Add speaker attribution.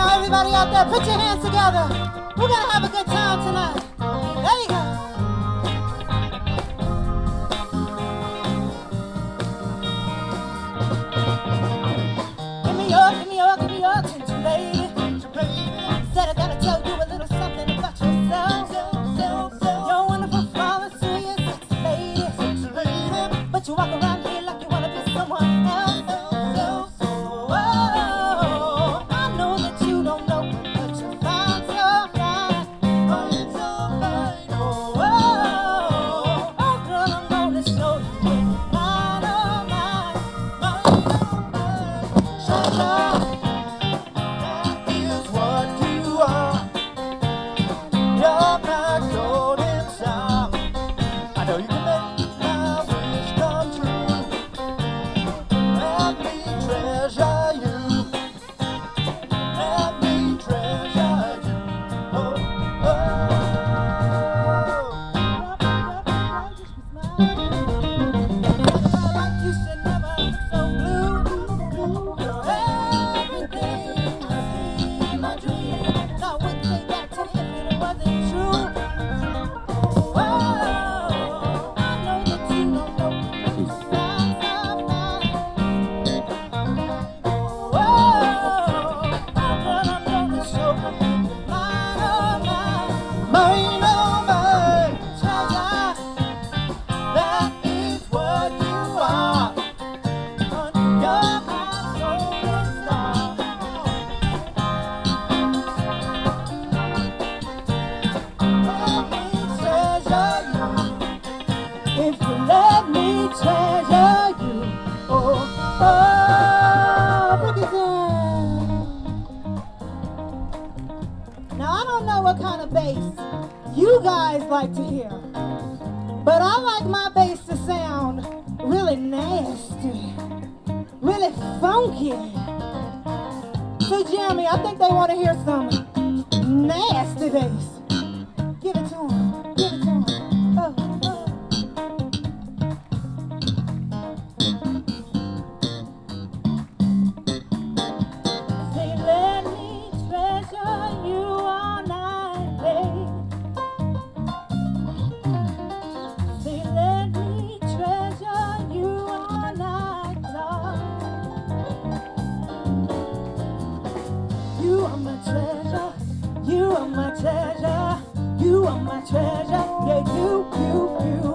Speaker 1: Everybody out there, put your hands together. We're gonna have a good time tonight. There you go. Give me your, give me your, give me your attention, baby. Said I gotta tell you a little something about yourself. You're wonderful flawless to your sexy lady. But you walk around You If you
Speaker 2: let me treasure you,
Speaker 1: oh, oh, break it down. Now, I don't know what kind of bass you guys like to hear, but I like my bass to sound really nasty, really funky. So, Jeremy, I think they want to hear some nasty bass. Are my treasure. You are my treasure. You are my treasure. Yeah, you, you, you,